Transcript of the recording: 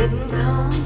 didn't come.